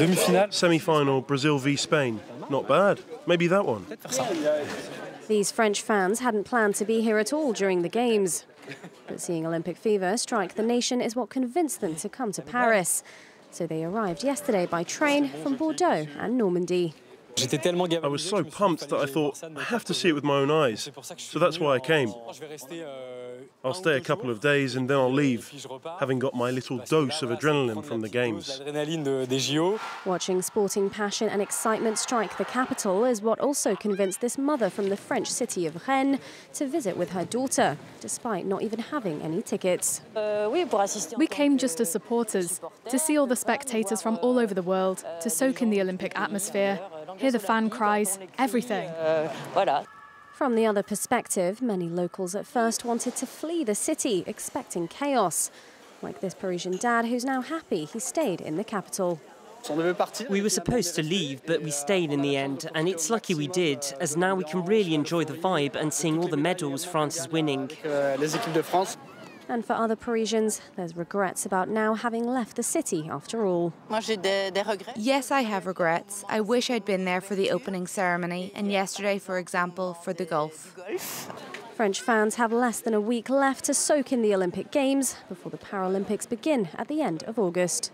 Demi-finale. Semi-final Brazil v Spain. Not bad. Maybe that one. These French fans hadn't planned to be here at all during the Games. But seeing Olympic fever strike the nation is what convinced them to come to Paris. So they arrived yesterday by train from Bordeaux and Normandy. I was so pumped that I thought, I have to see it with my own eyes. So that's why I came. I'll stay a couple of days and then I'll leave, having got my little dose of adrenaline from the Games. Watching sporting passion and excitement strike the capital is what also convinced this mother from the French city of Rennes to visit with her daughter, despite not even having any tickets. We came just as supporters, to see all the spectators from all over the world, to soak in the Olympic atmosphere, hear the fan cries, everything. From the other perspective, many locals at first wanted to flee the city, expecting chaos. Like this Parisian dad who's now happy he stayed in the capital. We were supposed to leave, but we stayed in the end, and it's lucky we did, as now we can really enjoy the vibe and seeing all the medals France is winning. And for other Parisians, there's regrets about now having left the city after all. Yes, I have regrets. I wish I'd been there for the opening ceremony and yesterday, for example, for the golf. French fans have less than a week left to soak in the Olympic Games before the Paralympics begin at the end of August.